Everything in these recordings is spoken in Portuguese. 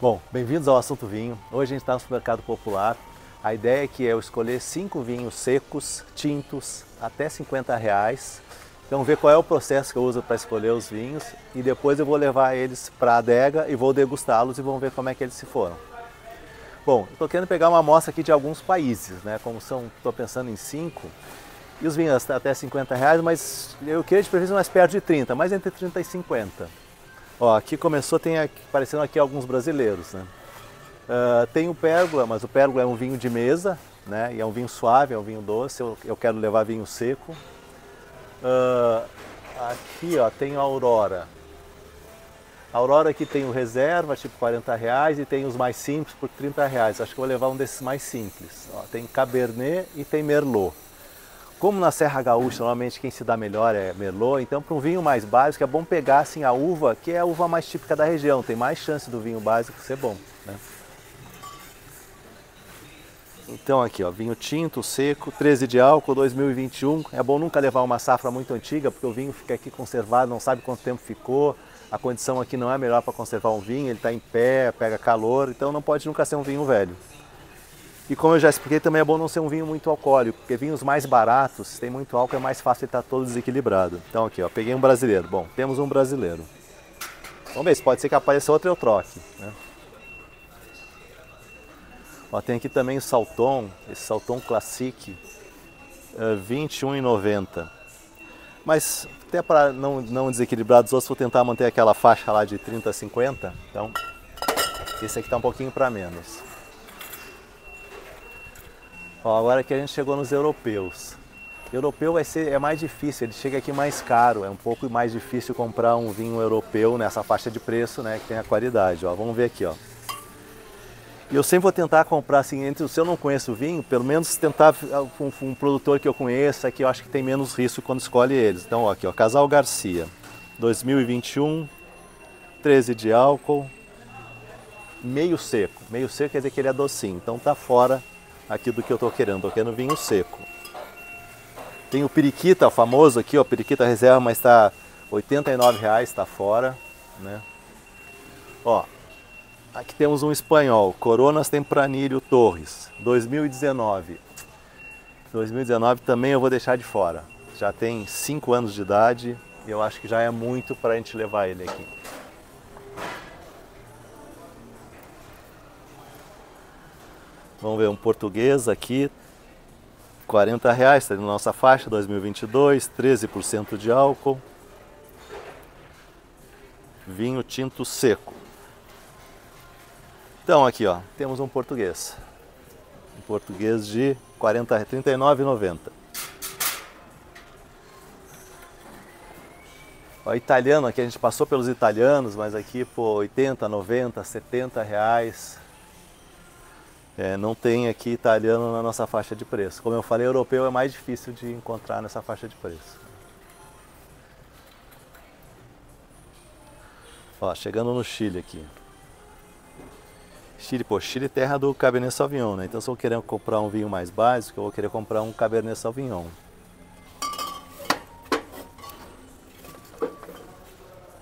Bom, bem-vindos ao Assunto Vinho. Hoje a gente está no supermercado popular. A ideia é eu escolher cinco vinhos secos, tintos, até 50 reais. Então ver qual é o processo que eu uso para escolher os vinhos e depois eu vou levar eles para a adega e vou degustá-los e vamos ver como é que eles se foram. Bom, estou querendo pegar uma amostra aqui de alguns países, né? Como são, estou pensando em cinco, e os vinhos até 50 reais, mas eu queria de preferência mais perto de 30, mais entre 30 e 50. Ó, aqui começou, tem aqui, aparecendo aqui alguns brasileiros, né? Uh, tem o Pérgola, mas o Pérgola é um vinho de mesa, né? E é um vinho suave, é um vinho doce, eu, eu quero levar vinho seco. Uh, aqui, ó, tem a Aurora. A Aurora aqui tem o reserva, tipo 40 reais, e tem os mais simples por 30 reais. Acho que vou levar um desses mais simples. Ó, tem Cabernet e tem Merlot. Como na Serra Gaúcha, normalmente quem se dá melhor é Merlot, então para um vinho mais básico é bom pegar assim, a uva, que é a uva mais típica da região, tem mais chance do vinho básico ser bom. Né? Então aqui, ó, vinho tinto, seco, 13 de álcool, 2021. É bom nunca levar uma safra muito antiga, porque o vinho fica aqui conservado, não sabe quanto tempo ficou. A condição aqui não é melhor para conservar um vinho, ele está em pé, pega calor, então não pode nunca ser um vinho velho. E como eu já expliquei, também é bom não ser um vinho muito alcoólico, porque vinhos mais baratos, tem muito álcool, é mais fácil estar todo desequilibrado. Então aqui, ó, peguei um brasileiro. Bom, temos um brasileiro. Vamos ver, se pode ser que apareça outro eu troque. Né? Ó, tem aqui também o Salton, esse Salton Classic, uh, eh, 21,90. Mas até para não, não desequilibrar dos outros, vou tentar manter aquela faixa lá de 30 a 50. Então, esse aqui está um pouquinho para menos. Ó, agora que a gente chegou nos europeus. Europeu vai ser, é mais difícil, ele chega aqui mais caro, é um pouco mais difícil comprar um vinho europeu nessa faixa de preço, né, que tem a qualidade. Ó, vamos ver aqui, ó. E eu sempre vou tentar comprar assim, entre se eu não conheço o vinho, pelo menos tentar um, um produtor que eu conheça, que eu acho que tem menos risco quando escolhe eles. Então, ó, aqui, ó, Casal Garcia, 2021, 13 de álcool, meio seco. Meio seco quer dizer que ele é docinho, então tá fora aqui do que eu estou querendo, estou querendo vinho seco. Tem o periquita, famoso aqui, ó, periquita reserva, mas está R$ reais, está fora, né? Ó, aqui temos um espanhol, Coronas Tempranilho Torres, 2019. 2019 também eu vou deixar de fora. Já tem 5 anos de idade e eu acho que já é muito para a gente levar ele aqui. Vamos ver um português aqui, 40 reais, está na nossa faixa 2022, 13% de álcool. Vinho tinto seco. Então aqui ó, temos um português. Um português de 40, 39,90. O italiano aqui a gente passou pelos italianos, mas aqui por 80, 90, 70 reais é, não tem aqui italiano na nossa faixa de preço. Como eu falei, europeu é mais difícil de encontrar nessa faixa de preço. Ó, chegando no Chile aqui. Chile, pô, Chile é terra do Cabernet Sauvignon, né? Então se eu querer comprar um vinho mais básico, eu vou querer comprar um Cabernet Sauvignon.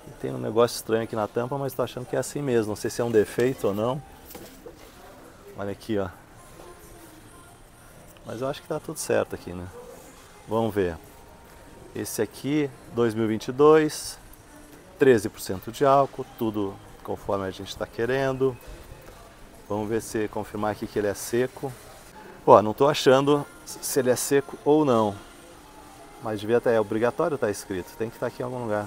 E tem um negócio estranho aqui na tampa, mas estou achando que é assim mesmo. Não sei se é um defeito ou não. Olha aqui, ó. Mas eu acho que tá tudo certo aqui, né? Vamos ver. Esse aqui, 2022, 13% de álcool, tudo conforme a gente está querendo. Vamos ver se confirmar aqui que ele é seco. Ó, não estou achando se ele é seco ou não. Mas devia estar, é obrigatório estar tá escrito, tem que estar tá aqui em algum lugar.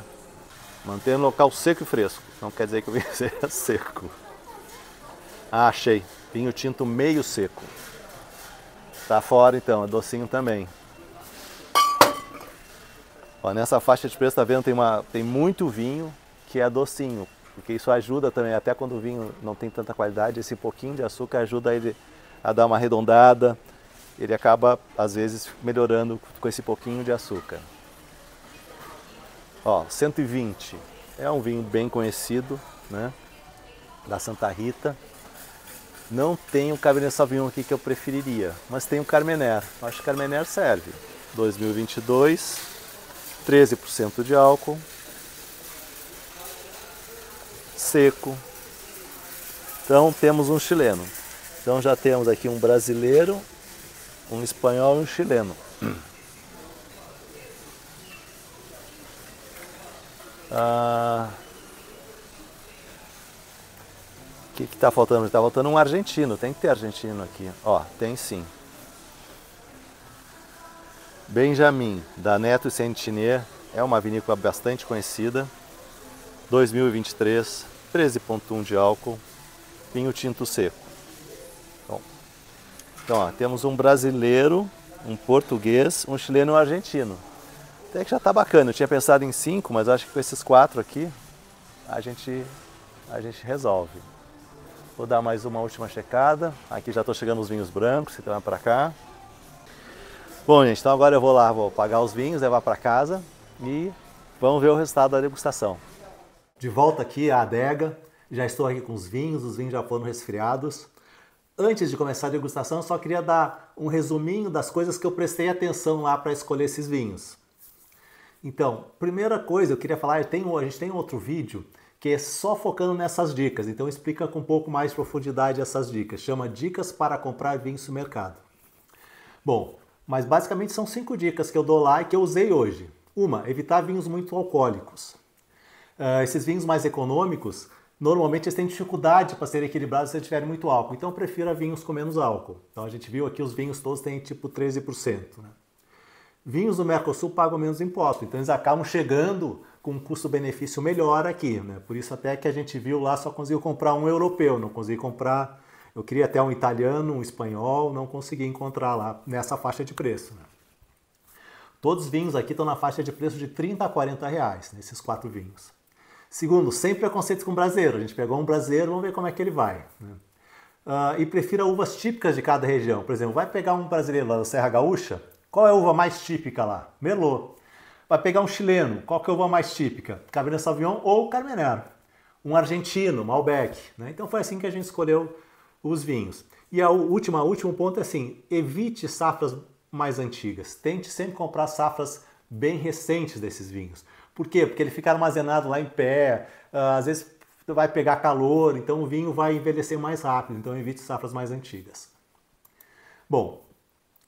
Manter no local seco e fresco. Não quer dizer que o vinho seja seco. Ah, achei. Vinho tinto meio seco. Tá fora então, é docinho também. Ó, nessa faixa de preço, tá vendo, tem, uma, tem muito vinho que é docinho. Porque isso ajuda também, até quando o vinho não tem tanta qualidade, esse pouquinho de açúcar ajuda ele a dar uma arredondada. Ele acaba, às vezes, melhorando com esse pouquinho de açúcar. Ó, 120. É um vinho bem conhecido, né? Da Santa Rita. Não tem o Cabernet Sauvignon aqui que eu preferiria, mas tem o Carmener. Acho que Carmener serve. 2022, 13% de álcool, seco, Então temos um chileno. Então já temos aqui um brasileiro, um espanhol e um chileno. Ah, o que está faltando? Está faltando um argentino. Tem que ter argentino aqui. Ó, tem sim. Benjamin, da Neto e é uma vinícola bastante conhecida. 2023, 13.1 de álcool, vinho tinto seco. Bom, então, ó, temos um brasileiro, um português, um chileno e um argentino. Até que já está bacana. Eu tinha pensado em cinco, mas acho que com esses quatro aqui a gente, a gente resolve. Vou dar mais uma última checada. Aqui já estou chegando os vinhos brancos, então vai para cá. Bom, gente, então agora eu vou lá, vou pagar os vinhos, levar para casa e vamos ver o resultado da degustação. De volta aqui à adega, já estou aqui com os vinhos, os vinhos já foram resfriados. Antes de começar a degustação, eu só queria dar um resuminho das coisas que eu prestei atenção lá para escolher esses vinhos. Então, primeira coisa, eu queria falar, tenho, a gente tem outro vídeo que é só focando nessas dicas, então explica com um pouco mais profundidade essas dicas. Chama Dicas para comprar vinhos no mercado. Bom, mas basicamente são cinco dicas que eu dou lá e que eu usei hoje. Uma, evitar vinhos muito alcoólicos. Uh, esses vinhos mais econômicos, normalmente eles têm dificuldade para serem equilibrados se eles tiverem muito álcool. Então eu prefiro vinhos com menos álcool. Então a gente viu aqui os vinhos todos têm tipo 13%. Né? Vinhos do Mercosul pagam menos imposto, então eles acabam chegando com um custo-benefício melhor aqui. Né? Por isso até que a gente viu lá só conseguiu comprar um europeu, não consegui comprar. Eu queria até um italiano, um espanhol, não consegui encontrar lá nessa faixa de preço. Né? Todos os vinhos aqui estão na faixa de preço de 30 a 40 reais, nesses né, quatro vinhos. Segundo, sem preconceitos com brasileiro. A gente pegou um brasileiro, vamos ver como é que ele vai. Né? Uh, e prefira uvas típicas de cada região. Por exemplo, vai pegar um brasileiro lá da Serra Gaúcha, qual é a uva mais típica lá? Merlot. Vai pegar um chileno, qual que é a uva mais típica? Cabernet Sauvignon ou Carmenère. Um argentino, Malbec. Né? Então foi assim que a gente escolheu os vinhos. E última, último ponto é assim, evite safras mais antigas. Tente sempre comprar safras bem recentes desses vinhos. Por quê? Porque ele fica armazenado lá em pé, ah, às vezes vai pegar calor, então o vinho vai envelhecer mais rápido, então evite safras mais antigas. Bom,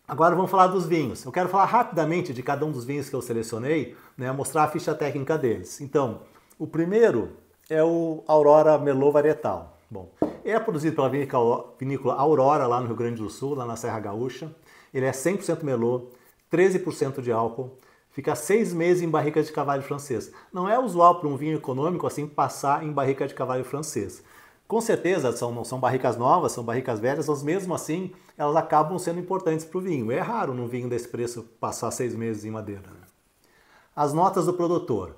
Agora vamos falar dos vinhos. Eu quero falar rapidamente de cada um dos vinhos que eu selecionei, né, mostrar a ficha técnica deles. Então, o primeiro é o Aurora Merlot Varietal. Bom, é produzido pela vinícola Aurora, lá no Rio Grande do Sul, lá na Serra Gaúcha. Ele é 100% Merlot, 13% de álcool, fica seis meses em barrica de cavalo francês. Não é usual para um vinho econômico assim passar em barrica de cavalo francês. Com certeza são, são barricas novas, são barricas velhas, mas mesmo assim elas acabam sendo importantes para o vinho. É raro num vinho desse preço passar seis meses em madeira. Né? As notas do produtor.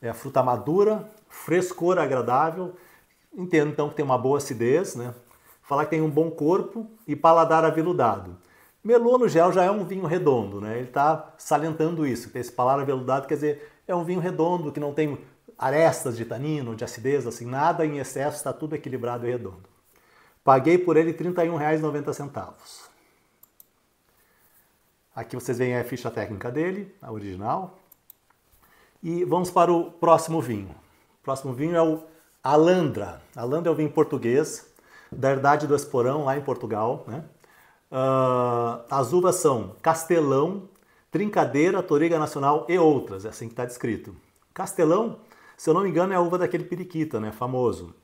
É a fruta madura, frescor agradável, entendo então que tem uma boa acidez, né? Falar que tem um bom corpo e paladar aveludado. Melô no gel já é um vinho redondo, né? Ele está salientando isso, esse paladar aveludado quer dizer é um vinho redondo que não tem arestas de tanino, de acidez, assim, nada em excesso, está tudo equilibrado e redondo. Paguei por ele R$ 31,90. Aqui vocês veem a ficha técnica dele, a original. E vamos para o próximo vinho. O próximo vinho é o Alandra. Alandra é o vinho português, da herdade do Esporão, lá em Portugal. Né? Uh, as uvas são Castelão, Trincadeira, Toriga Nacional e outras, é assim que está descrito. Castelão se eu não me engano, é a uva daquele periquita, né? Famoso.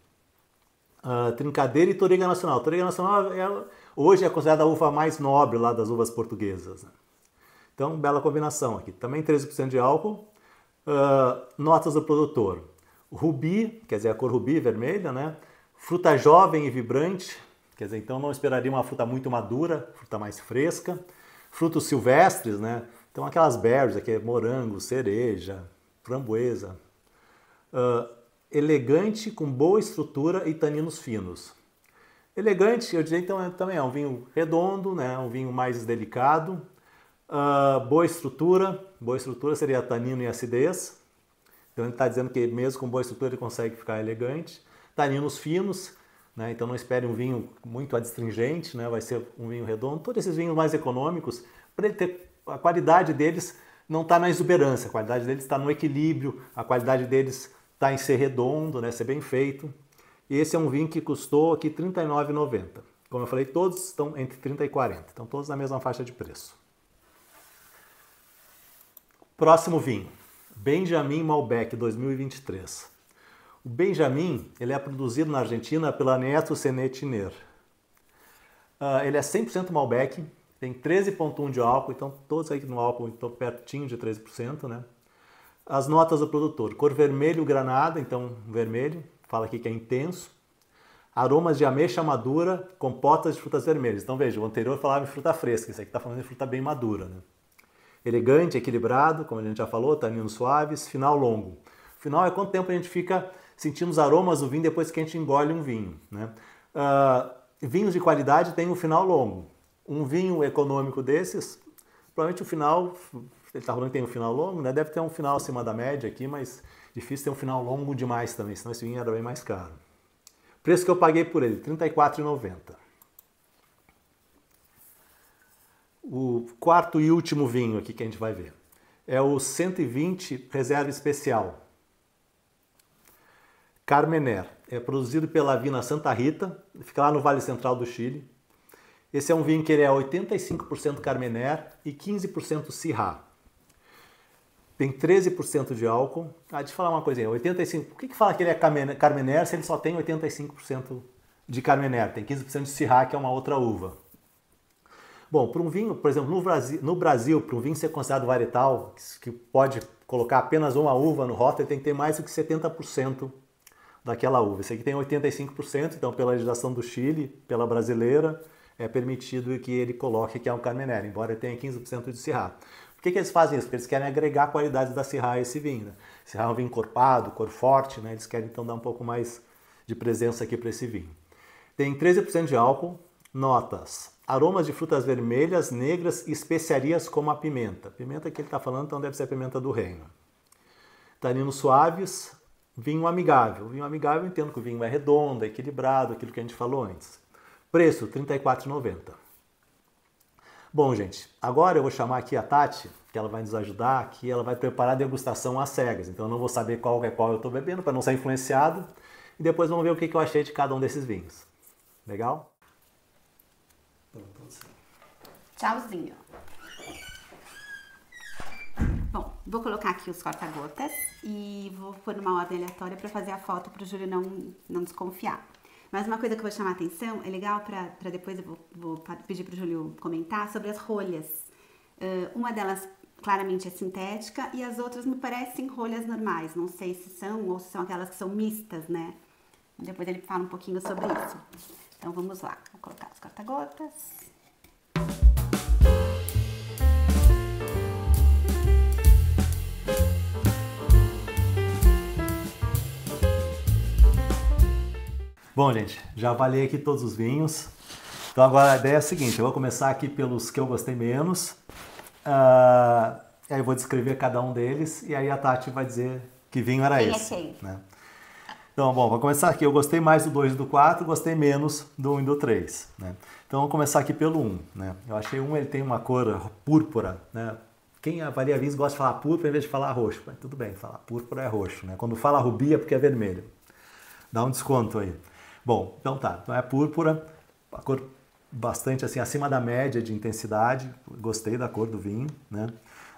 Uh, trincadeira e Toriga Nacional. Toriga Nacional é, hoje é considerada a uva mais nobre lá das uvas portuguesas. Né? Então, bela combinação aqui. Também 13% de álcool. Uh, notas do produtor. Rubi, quer dizer, a cor rubi, vermelha, né? Fruta jovem e vibrante, quer dizer, então não esperaria uma fruta muito madura, fruta mais fresca. Frutos silvestres, né? Então aquelas berries aqui, morango, cereja, framboesa, uh, elegante, com boa estrutura e taninos finos. Elegante, eu diria então, é, também é um vinho redondo, né? um vinho mais delicado, uh, boa estrutura, boa estrutura seria tanino e acidez. Então ele está dizendo que mesmo com boa estrutura ele consegue ficar elegante. Taninos finos, né? então não espere um vinho muito adstringente, né? vai ser um vinho redondo. Todos esses vinhos mais econômicos, para ele ter a qualidade deles não está na exuberância, a qualidade deles está no equilíbrio, a qualidade deles está em ser redondo, né, ser bem feito. Esse é um vinho que custou aqui R$ 39,90. Como eu falei, todos estão entre 30 e 40, então todos na mesma faixa de preço. Próximo vinho, Benjamin Malbec 2023. O Benjamin ele é produzido na Argentina pela Neto Senetiner. Uh, ele é 100% Malbec, tem 13,1 de álcool, então todos aí no álcool estão pertinho de 13%, né? As notas do produtor, cor vermelho granada, então vermelho, fala aqui que é intenso. Aromas de ameixa madura, compotas de frutas vermelhas. Então veja, o anterior falava em fruta fresca, esse aqui está falando de fruta bem madura, né? Elegante, equilibrado, como a gente já falou, taninos suaves, final longo. Final é quanto tempo a gente fica sentindo os aromas do vinho depois que a gente engole um vinho, né? Uh, vinhos de qualidade têm um final longo. Um vinho econômico desses, provavelmente o final, ele está falando que tem um final longo, né? Deve ter um final acima da média aqui, mas difícil ter um final longo demais também, senão esse vinho era bem mais caro. Preço que eu paguei por ele, R$ 34,90. O quarto e último vinho aqui que a gente vai ver é o 120 Reserva Especial. Carmener. É produzido pela Vina Santa Rita, fica lá no Vale Central do Chile. Esse é um vinho que ele é 85% Carmener e 15% Syrah. Tem 13% de álcool. Ah, deixa eu falar uma coisinha. 85, por que, que fala que ele é Carmener se ele só tem 85% de Carmener? Tem 15% de Syrah, que é uma outra uva. Bom, para um vinho, por exemplo, no Brasil, no Brasil para um vinho ser considerado varietal, que pode colocar apenas uma uva no rótulo, ele tem que ter mais do que 70% daquela uva. Esse aqui tem 85%, então pela legislação do Chile, pela brasileira, é permitido que ele coloque que é um Carmenere, embora tenha 15% de Syrah. Por que, que eles fazem isso? Porque eles querem agregar qualidades da Syrah a esse vinho. Né? Syrah é um vinho encorpado, cor forte, né? eles querem então dar um pouco mais de presença aqui para esse vinho. Tem 13% de álcool, notas, aromas de frutas vermelhas, negras e especiarias como a pimenta. Pimenta que ele está falando, então deve ser a pimenta do reino. Taninos suaves, vinho amigável. Vinho amigável, eu entendo que o vinho é redondo, é equilibrado, aquilo que a gente falou antes. Preço, R$ 34,90. Bom, gente, agora eu vou chamar aqui a Tati, que ela vai nos ajudar, que ela vai preparar a degustação às cegas. Então eu não vou saber qual é qual eu estou bebendo, para não ser influenciado. E depois vamos ver o que, que eu achei de cada um desses vinhos. Legal? Tchauzinho. Bom, vou colocar aqui os corta-gotas e vou pôr numa ordem aleatória para fazer a foto para o Júlio não, não desconfiar. Mas uma coisa que eu vou chamar a atenção, é legal para depois eu vou, vou pedir para o Júlio comentar sobre as rolhas. Uh, uma delas claramente é sintética e as outras me parecem rolhas normais. Não sei se são ou se são aquelas que são mistas, né? Depois ele fala um pouquinho sobre isso. Então vamos lá, vou colocar os corta-gotas. Bom, gente, já avaliei aqui todos os vinhos. Então agora a ideia é a seguinte, eu vou começar aqui pelos que eu gostei menos. Uh, aí eu vou descrever cada um deles e aí a Tati vai dizer que vinho era Quem esse. É? Né? Então, bom, vou começar aqui. Eu gostei mais do 2 e do 4, gostei menos do 1 um e do 3. Né? Então, vamos começar aqui pelo 1. Um, né? Eu achei um, ele tem uma cor púrpura. Né? Quem avalia vinhos gosta de falar púrpura em vez de falar roxo. Mas tudo bem, falar púrpura é roxo. Né? Quando fala rubi é porque é vermelho. Dá um desconto aí. Bom, então tá. Então é púrpura, a cor bastante assim acima da média de intensidade. Gostei da cor do vinho, né?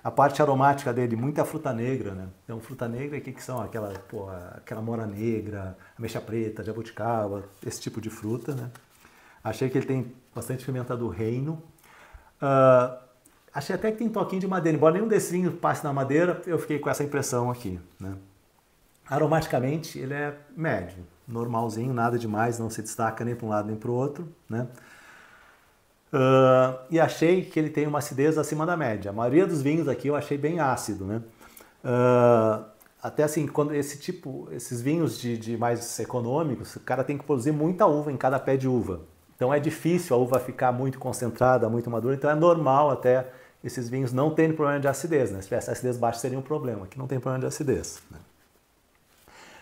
A parte aromática dele, muita fruta negra, né? Então, fruta negra, o que, que são? Aquela, aquela mora negra, ameixa preta, jabuticaba, esse tipo de fruta, né? Achei que ele tem bastante pimenta do reino. Uh, achei até que tem toquinho de madeira. Embora nenhum desses vinhos passe na madeira, eu fiquei com essa impressão aqui, né? Aromaticamente, ele é médio, normalzinho, nada demais, não se destaca nem para um lado nem para o outro, né? Uh, e achei que ele tem uma acidez acima da média. A maioria dos vinhos aqui eu achei bem ácido, né? Uh, até assim, quando esse tipo, esses vinhos de, de, mais econômicos, o cara tem que produzir muita uva em cada pé de uva. Então é difícil a uva ficar muito concentrada, muito madura, então é normal até esses vinhos não terem problema de acidez, né? Se tivesse acidez baixa seria um problema, aqui não tem problema de acidez. Né?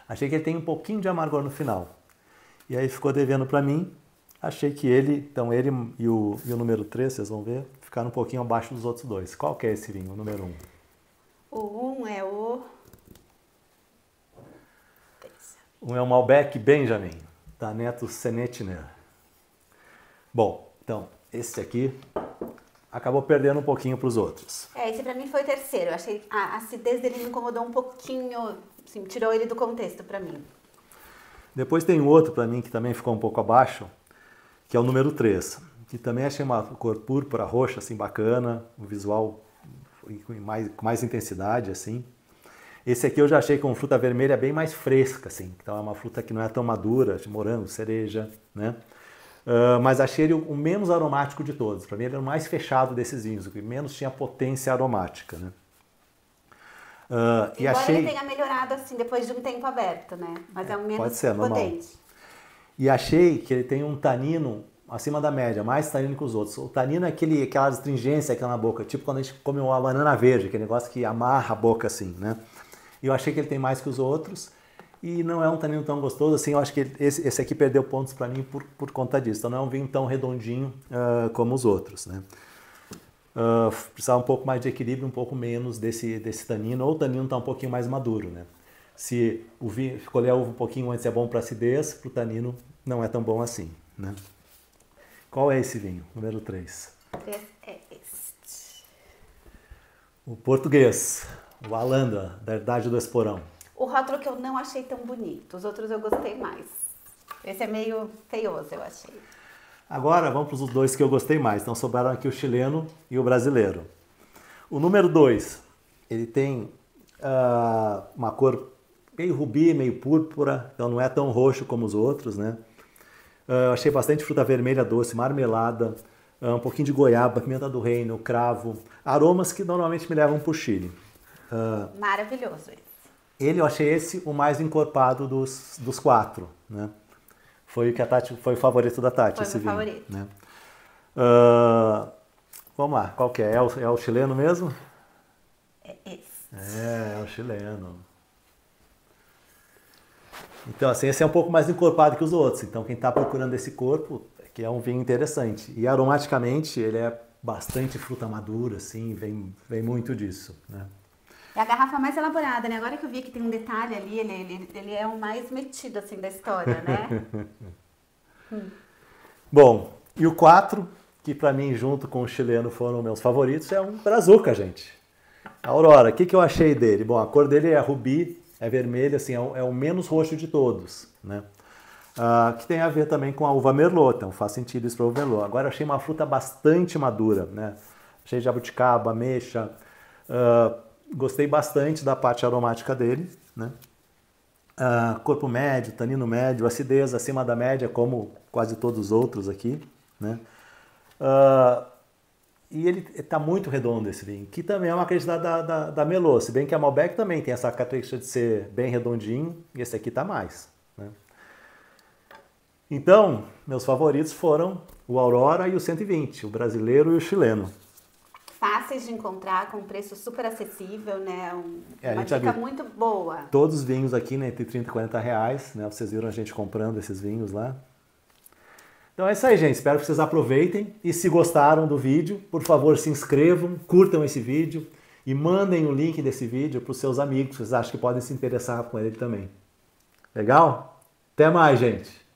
Achei que ele tem um pouquinho de amargor no final. E aí ficou devendo para mim. Achei que ele, então ele e o, e o número 3, vocês vão ver, ficaram um pouquinho abaixo dos outros dois. Qual que é esse vinho, o número 1? Um? O 1 um é o... Um é o Malbec Benjamin. da Neto Senetner. Bom, então, esse aqui acabou perdendo um pouquinho para os outros. É, esse para mim foi o terceiro. Eu achei a acidez dele me incomodou um pouquinho, assim, tirou ele do contexto para mim. Depois tem outro para mim que também ficou um pouco abaixo, que é o número 3, que também achei uma cor púrpura roxa assim bacana, um visual com mais, com mais intensidade assim. Esse aqui eu já achei com fruta vermelha bem mais fresca, assim. Então é uma fruta que não é tão madura, morango, cereja, né? Uh, mas achei ele o menos aromático de todos. Para mim ele era o mais fechado desses vinhos, o que menos tinha potência aromática, né? Uh, e achei... ele tenha melhorado assim depois de um tempo aberto, né? Mas é, é um menos pode ser, potente. Normal. E achei que ele tem um tanino acima da média, mais tanino que os outros. O tanino é aquele, aquela astringência aqui na boca, tipo quando a gente come uma banana verde, aquele negócio que amarra a boca assim, né? Eu achei que ele tem mais que os outros e não é um tanino tão gostoso assim. Eu acho que esse, esse aqui perdeu pontos para mim por, por conta disso. Então não é um vinho tão redondinho uh, como os outros, né? Uh, precisava um pouco mais de equilíbrio, um pouco menos desse, desse tanino, ou o tanino está um pouquinho mais maduro, né? Se o vinho, escolher a uva um pouquinho antes é bom para acidez, para o tanino não é tão bom assim, né? Qual é esse vinho? Número 3. É este. O português. O Alanda, da Herdade do Esporão. O rótulo que eu não achei tão bonito. Os outros eu gostei mais. Esse é meio feioso, eu achei. Agora vamos para os dois que eu gostei mais. Então sobraram aqui o chileno e o brasileiro. O número 2, ele tem uh, uma cor meio rubi, meio púrpura, então não é tão roxo como os outros, né? Uh, achei bastante fruta vermelha doce, marmelada, uh, um pouquinho de goiaba, pimenta do reino, cravo, aromas que normalmente me levam para o Chile. Maravilhoso esse. Ele eu achei esse o mais encorpado dos, dos quatro, né? Foi o que a Tati foi o favorito da Tati, foi esse vinho. Favorito. Né? Uh, vamos lá, qual que é? É o, é o chileno mesmo? É esse. É, é o chileno. Então, assim, esse é um pouco mais encorpado que os outros. Então, quem está procurando esse corpo, é que é um vinho interessante. E aromaticamente, ele é bastante fruta madura, assim, vem, vem muito disso, né? É a garrafa mais elaborada, né? Agora que eu vi que tem um detalhe ali, ele, ele, ele é o mais metido, assim, da história, né? Bom, e o 4, que para mim, junto com o chileno, foram meus favoritos, é um Brazuca, gente. A Aurora, o que, que eu achei dele? Bom, a cor dele é rubi, é vermelho, assim, é o, é o menos roxo de todos, né? Uh, que tem a ver também com a uva Merlot, então faz sentido isso para o Merlot. Agora achei uma fruta bastante madura, né? Achei jabuticaba, ameixa, uh, gostei bastante da parte aromática dele, né? Uh, corpo médio, tanino médio, acidez acima da média, como quase todos os outros aqui, né? Uh, e ele está muito redondo esse vinho, que também é uma característica da, da, da Melô, se bem que a Malbec também tem essa característica de ser bem redondinho, e esse aqui está mais. Né? Então, meus favoritos foram o Aurora e o 120, o brasileiro e o chileno fáceis de encontrar, com preço super acessível, né? Um, é, uma dica muito boa. Todos os vinhos aqui, né, entre 30 e 40 reais, né? Vocês viram a gente comprando esses vinhos lá. Então é isso aí, gente. Espero que vocês aproveitem. E se gostaram do vídeo, por favor, se inscrevam, curtam esse vídeo e mandem o link desse vídeo para os seus amigos que vocês acham que podem se interessar com ele também. Legal? Até mais, gente!